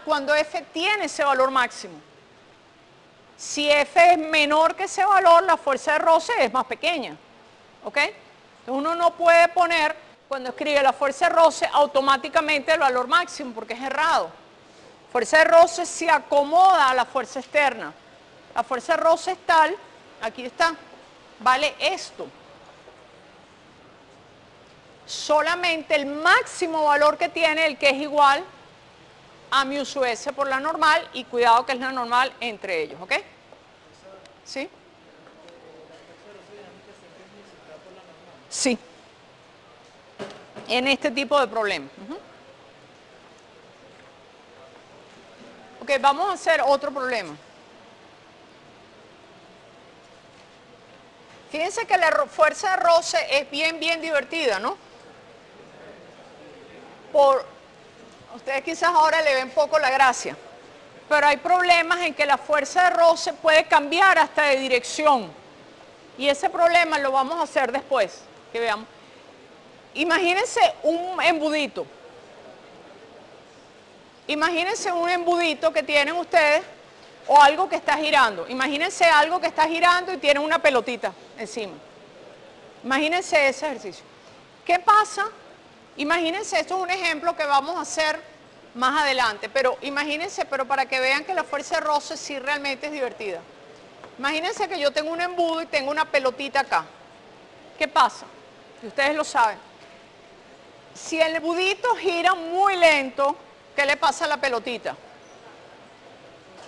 cuando f tiene ese valor máximo. Si f es menor que ese valor, la fuerza de roce es más pequeña. ¿Ok? Entonces uno no puede poner, cuando escribe la fuerza de roce, automáticamente el valor máximo, porque es errado. Fuerza de roce se acomoda a la fuerza externa. La fuerza de roce es tal, aquí está, vale esto. Solamente el máximo valor que tiene, el que es igual a mu sub s por la normal, y cuidado que es la normal entre ellos, ¿ok? ¿Sí? Sí. En este tipo de problemas. Ok, vamos a hacer otro problema. Fíjense que la fuerza de roce es bien, bien divertida, ¿no? Por, ustedes quizás ahora le ven poco la gracia, pero hay problemas en que la fuerza de roce puede cambiar hasta de dirección. Y ese problema lo vamos a hacer después, que veamos. Imagínense un embudito. Imagínense un embudito que tienen ustedes o algo que está girando. Imagínense algo que está girando y tiene una pelotita encima. Imagínense ese ejercicio. ¿Qué pasa? Imagínense, esto es un ejemplo que vamos a hacer más adelante, pero imagínense, pero para que vean que la fuerza de roce sí realmente es divertida. Imagínense que yo tengo un embudo y tengo una pelotita acá. ¿Qué pasa? Ustedes lo saben. Si el embudito gira muy lento, ¿qué le pasa a la pelotita?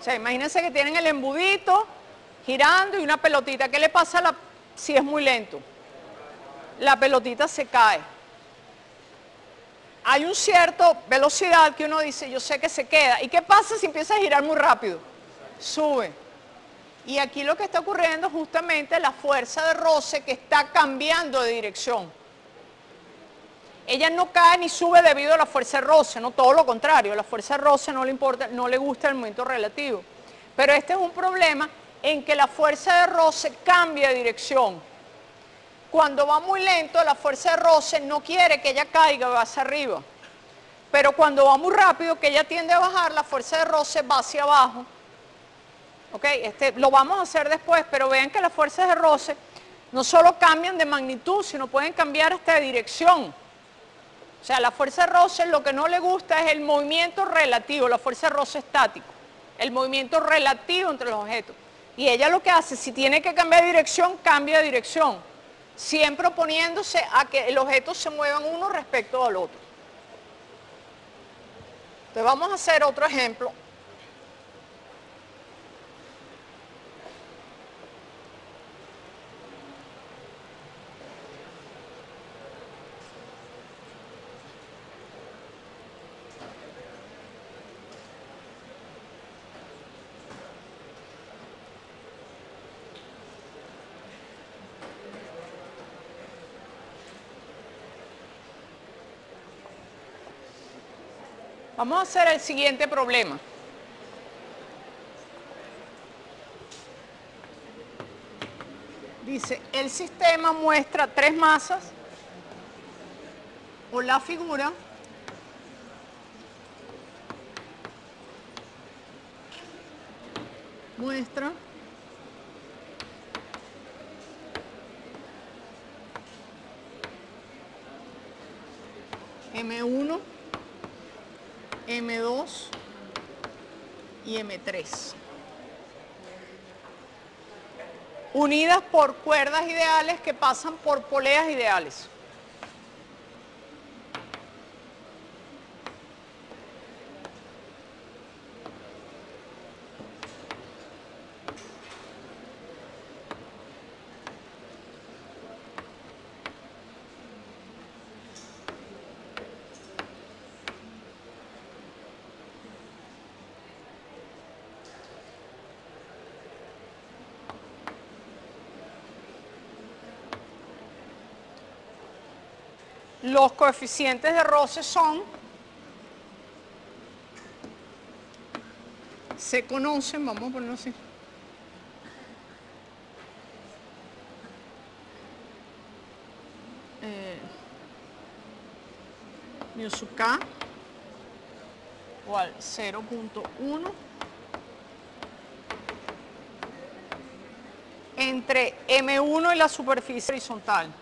O sea, imagínense que tienen el embudito girando y una pelotita. ¿Qué le pasa a la, si es muy lento? La pelotita se cae. Hay un cierto velocidad que uno dice, yo sé que se queda. ¿Y qué pasa si empieza a girar muy rápido? Sube. Y aquí lo que está ocurriendo es justamente la fuerza de roce que está cambiando de dirección ella no cae ni sube debido a la fuerza de roce, no todo lo contrario, la fuerza de roce no le importa, no le gusta el momento relativo. Pero este es un problema en que la fuerza de roce cambia de dirección. Cuando va muy lento, la fuerza de roce no quiere que ella caiga, hacia arriba. Pero cuando va muy rápido, que ella tiende a bajar, la fuerza de roce va hacia abajo. ¿Ok? Este, lo vamos a hacer después, pero vean que las fuerzas de roce no solo cambian de magnitud, sino pueden cambiar hasta de dirección. O sea, la fuerza de roce lo que no le gusta es el movimiento relativo, la fuerza de roce estático, el movimiento relativo entre los objetos. Y ella lo que hace, si tiene que cambiar de dirección, cambia de dirección, siempre oponiéndose a que el objeto se muevan uno respecto al otro. Entonces vamos a hacer otro ejemplo. Vamos a hacer el siguiente problema. Dice, el sistema muestra tres masas o la figura muestra M1 M2 y M3. Unidas por cuerdas ideales que pasan por poleas ideales. Los coeficientes de roce son, se conocen, vamos a ponerlo así. Eh, sub K igual 0.1 entre M1 y la superficie horizontal.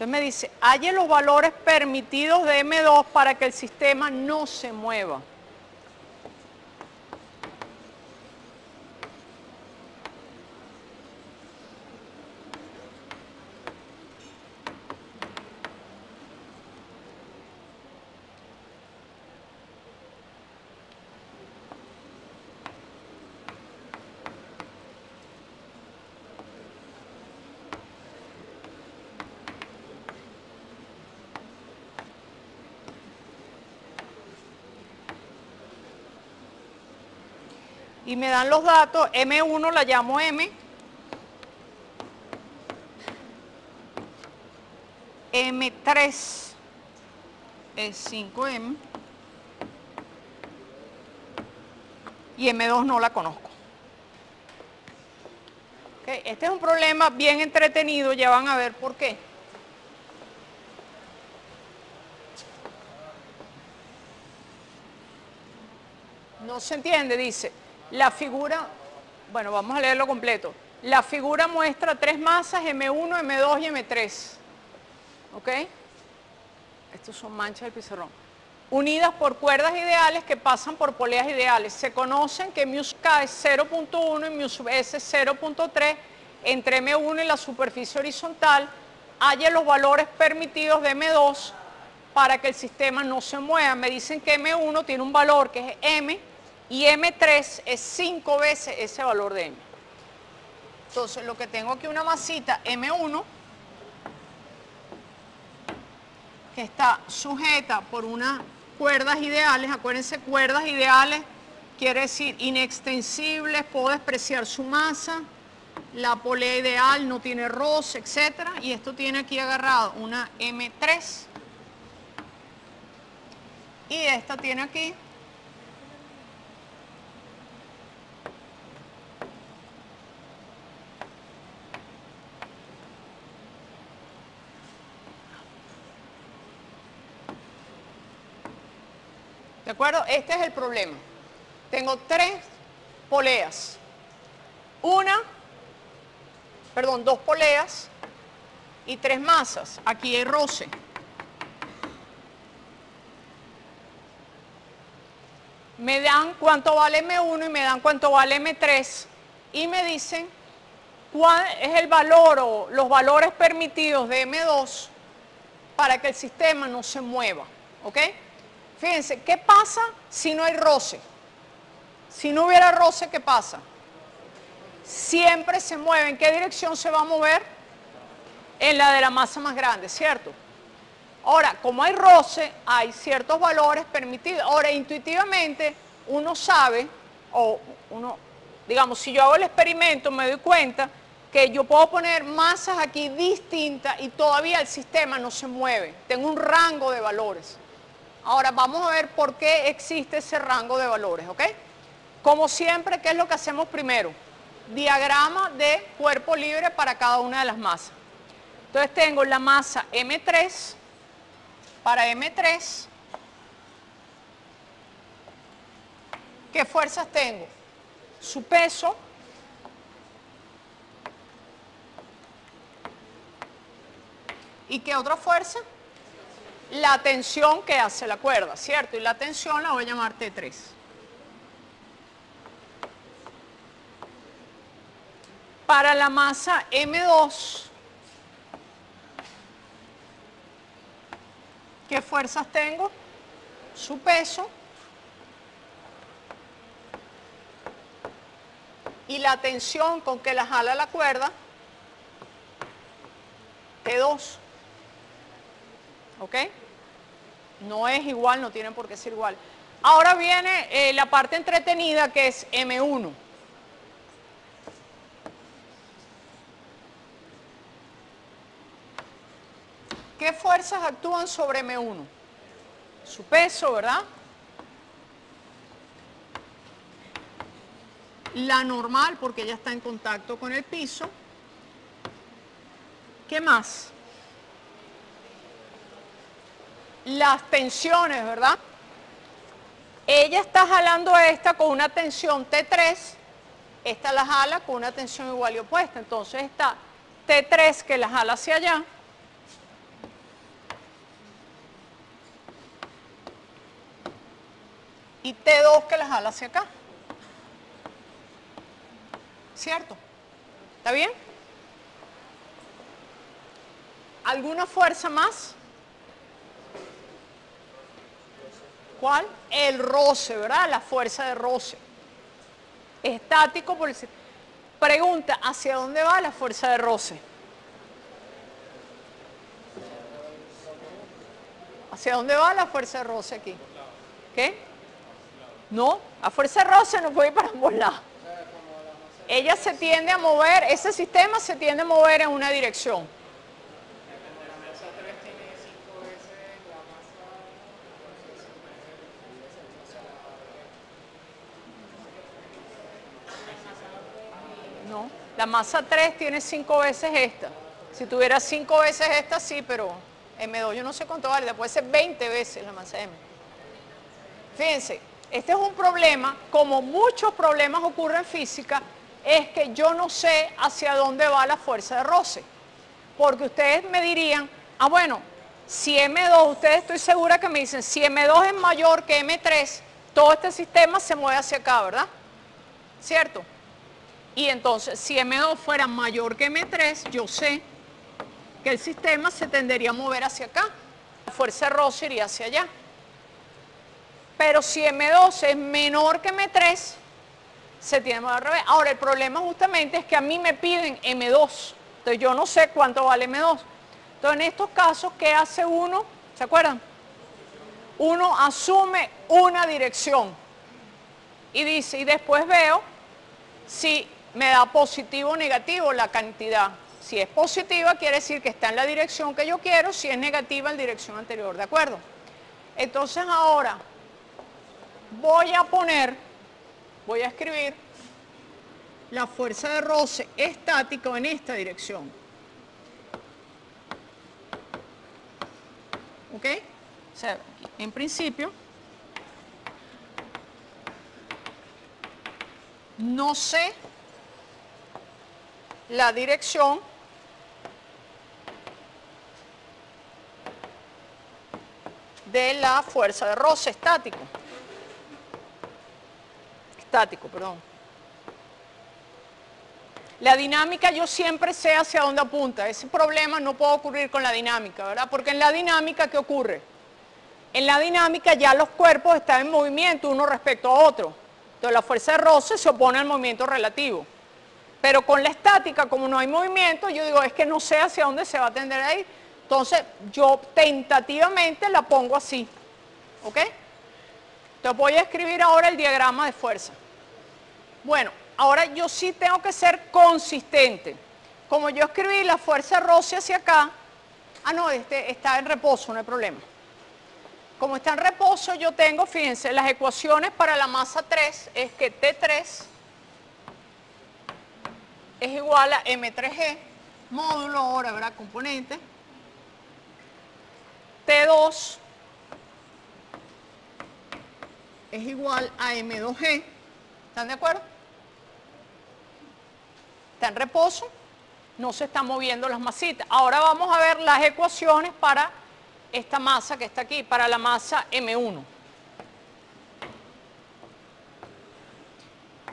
Entonces me dice, halle los valores permitidos de M2 para que el sistema no se mueva. Y me dan los datos, M1 la llamo M, M3 es 5M y M2 no la conozco. este es un problema bien entretenido, ya van a ver por qué. No se entiende, dice. La figura, bueno, vamos a leerlo completo. La figura muestra tres masas, M1, M2 y M3. ¿Ok? Estos son manchas del pizarrón. Unidas por cuerdas ideales que pasan por poleas ideales. Se conocen que mu K es 0.1 y mu S es 0.3 entre M1 y la superficie horizontal. Haya los valores permitidos de M2 para que el sistema no se mueva. Me dicen que M1 tiene un valor que es M y M3 es 5 veces ese valor de M. Entonces lo que tengo aquí una masita M1 que está sujeta por unas cuerdas ideales, acuérdense cuerdas ideales quiere decir inextensibles, puedo despreciar su masa, la polea ideal no tiene roce, etcétera, y esto tiene aquí agarrado una M3 y esta tiene aquí ¿De acuerdo? Este es el problema. Tengo tres poleas. Una, perdón, dos poleas y tres masas. Aquí hay roce. Me dan cuánto vale M1 y me dan cuánto vale M3 y me dicen cuál es el valor o los valores permitidos de M2 para que el sistema no se mueva. ¿Ok? Fíjense, ¿qué pasa si no hay roce? Si no hubiera roce, ¿qué pasa? Siempre se mueve. ¿En qué dirección se va a mover? En la de la masa más grande, ¿cierto? Ahora, como hay roce, hay ciertos valores permitidos. Ahora, intuitivamente, uno sabe, o uno, digamos, si yo hago el experimento, me doy cuenta que yo puedo poner masas aquí distintas y todavía el sistema no se mueve. Tengo un rango de valores. Ahora vamos a ver por qué existe ese rango de valores, ¿ok? Como siempre, ¿qué es lo que hacemos primero? Diagrama de cuerpo libre para cada una de las masas. Entonces tengo la masa M3, para M3, ¿qué fuerzas tengo? Su peso, ¿y qué otra fuerza? La tensión que hace la cuerda, ¿cierto? Y la tensión la voy a llamar T3. Para la masa M2, ¿qué fuerzas tengo? Su peso y la tensión con que la jala la cuerda, T2. ¿Ok? No es igual, no tienen por qué ser igual. Ahora viene eh, la parte entretenida que es M1. ¿Qué fuerzas actúan sobre M1? su peso, ¿verdad? La normal, porque ella está en contacto con el piso. ¿Qué más? Las tensiones, ¿verdad? Ella está jalando esta con una tensión T3, esta la jala con una tensión igual y opuesta. Entonces está T3 que la jala hacia allá. Y T2 que la jala hacia acá. ¿Cierto? ¿Está bien? ¿Alguna fuerza más? ¿Cuál? El roce, ¿verdad? La fuerza de roce. Estático por el... Pregunta, ¿hacia dónde va la fuerza de roce? ¿Hacia dónde va la fuerza de roce aquí? ¿Qué? No, la fuerza de roce no puede ir para ambos lados. Ella se tiende a mover, ese sistema se tiende a mover en una dirección. No, la masa 3 tiene 5 veces esta. Si tuviera 5 veces esta, sí, pero M2 yo no sé cuánto vale, puede ser 20 veces la masa M. Fíjense, este es un problema, como muchos problemas ocurren en física, es que yo no sé hacia dónde va la fuerza de roce. Porque ustedes me dirían, ah bueno, si M2, ustedes estoy segura que me dicen, si M2 es mayor que M3, todo este sistema se mueve hacia acá, ¿verdad? ¿Cierto? Y entonces, si M2 fuera mayor que M3, yo sé que el sistema se tendería a mover hacia acá. La fuerza de roce iría hacia allá. Pero si M2 es menor que M3, se tiene que mover al revés. Ahora, el problema justamente es que a mí me piden M2. Entonces, yo no sé cuánto vale M2. Entonces, en estos casos, ¿qué hace uno? ¿Se acuerdan? Uno asume una dirección y dice, y después veo si me da positivo o negativo la cantidad. Si es positiva, quiere decir que está en la dirección que yo quiero, si es negativa, en dirección anterior, ¿de acuerdo? Entonces ahora voy a poner, voy a escribir la fuerza de roce estática en esta dirección. ¿Ok? O sea, en principio, no sé la dirección de la fuerza de roce estático. Estático, perdón. La dinámica yo siempre sé hacia dónde apunta. Ese problema no puede ocurrir con la dinámica, ¿verdad? Porque en la dinámica, ¿qué ocurre? En la dinámica ya los cuerpos están en movimiento uno respecto a otro. Entonces la fuerza de roce se opone al movimiento relativo. Pero con la estática, como no hay movimiento, yo digo, es que no sé hacia dónde se va a tender ahí. Entonces, yo tentativamente la pongo así. ¿Ok? Entonces voy a escribir ahora el diagrama de fuerza. Bueno, ahora yo sí tengo que ser consistente. Como yo escribí la fuerza roce hacia acá, ah no, este está en reposo, no hay problema. Como está en reposo, yo tengo, fíjense, las ecuaciones para la masa 3 es que T3 es igual a M3G, módulo ahora, ¿verdad? Componente. T2 es igual a M2G. ¿Están de acuerdo? Está en reposo, no se están moviendo las masitas. Ahora vamos a ver las ecuaciones para esta masa que está aquí, para la masa M1.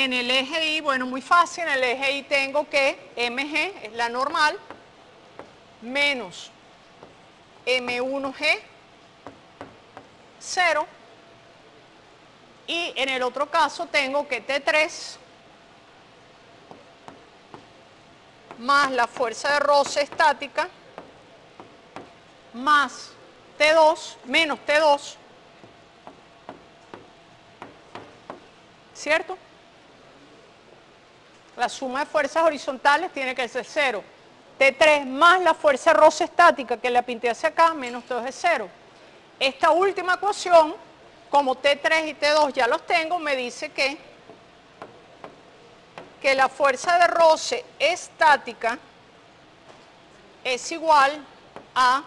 En el eje Y, bueno, muy fácil, en el eje Y tengo que MG es la normal, menos M1G, 0. Y en el otro caso tengo que T3 más la fuerza de roce estática más T2 menos T2, ¿cierto? La suma de fuerzas horizontales tiene que ser 0. T3 más la fuerza roce estática que la pinté hacia acá, menos 2 es 0. esta última ecuación, como T3 y T2 ya los tengo, me dice que, que la fuerza de roce estática es igual a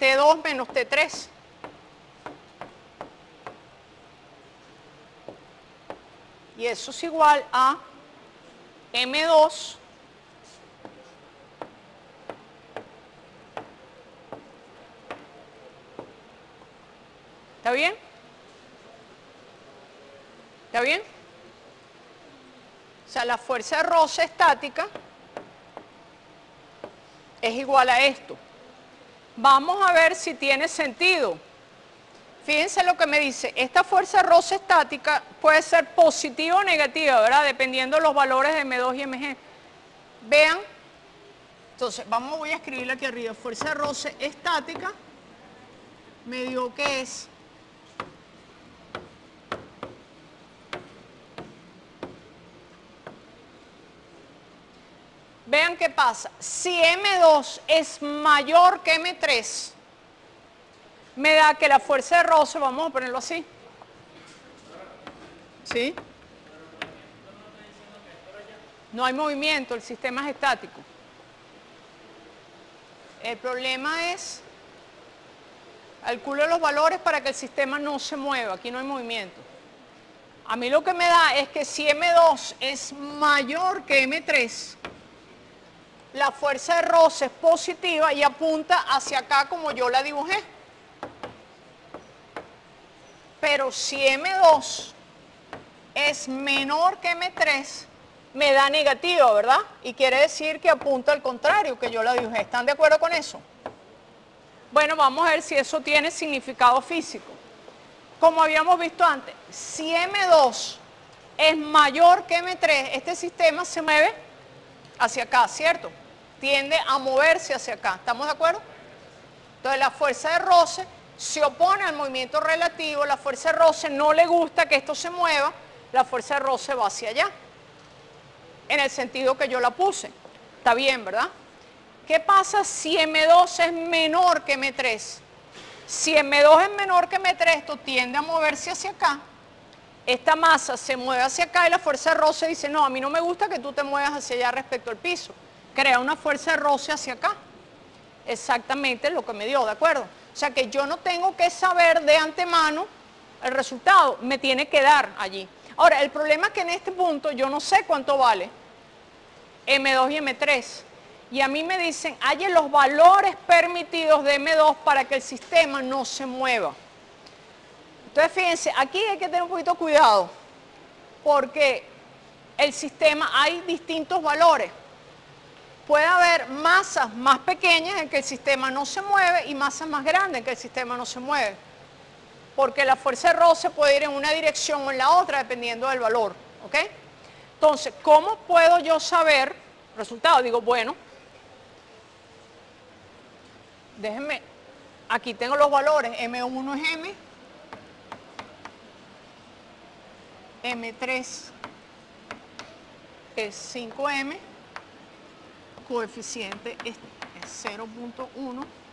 T2 menos T3. Y eso es igual a M2 ¿Está bien? ¿Está bien? O sea, la fuerza de estática es igual a esto. Vamos a ver si tiene sentido. Fíjense lo que me dice, esta fuerza de roce estática puede ser positiva o negativa, ¿verdad? Dependiendo de los valores de M2 y MG. Vean, entonces vamos, voy a escribirle aquí arriba, fuerza de roce estática, me dio que es Vean qué pasa. Si M2 es mayor que M3, me da que la fuerza de roce, vamos a ponerlo así. ¿Sí? No hay movimiento, el sistema es estático. El problema es, calculo los valores para que el sistema no se mueva, aquí no hay movimiento. A mí lo que me da es que si M2 es mayor que M3, la fuerza de roce es positiva y apunta hacia acá como yo la dibujé. Pero si M2 es menor que M3, me da negativo, ¿verdad? Y quiere decir que apunta al contrario que yo la dibujé. ¿Están de acuerdo con eso? Bueno, vamos a ver si eso tiene significado físico. Como habíamos visto antes, si M2 es mayor que M3, este sistema se mueve hacia acá, ¿cierto? tiende a moverse hacia acá. ¿Estamos de acuerdo? Entonces la fuerza de roce se opone al movimiento relativo, la fuerza de roce no le gusta que esto se mueva, la fuerza de roce va hacia allá, en el sentido que yo la puse. Está bien, ¿verdad? ¿Qué pasa si M2 es menor que M3? Si M2 es menor que M3, esto tiende a moverse hacia acá, esta masa se mueve hacia acá y la fuerza de roce dice, no, a mí no me gusta que tú te muevas hacia allá respecto al piso crea una fuerza de roce hacia acá. Exactamente lo que me dio, ¿de acuerdo? O sea que yo no tengo que saber de antemano el resultado, me tiene que dar allí. Ahora, el problema es que en este punto yo no sé cuánto vale M2 y M3. Y a mí me dicen, hay los valores permitidos de M2 para que el sistema no se mueva. Entonces, fíjense, aquí hay que tener un poquito cuidado, porque el sistema, hay distintos valores puede haber masas más pequeñas en que el sistema no se mueve y masas más grandes en que el sistema no se mueve. Porque la fuerza de roce puede ir en una dirección o en la otra dependiendo del valor. ¿Ok? Entonces, ¿cómo puedo yo saber resultado? Digo, bueno, déjenme, aquí tengo los valores, M1 es M, M3 es 5M, coeficiente es 0.1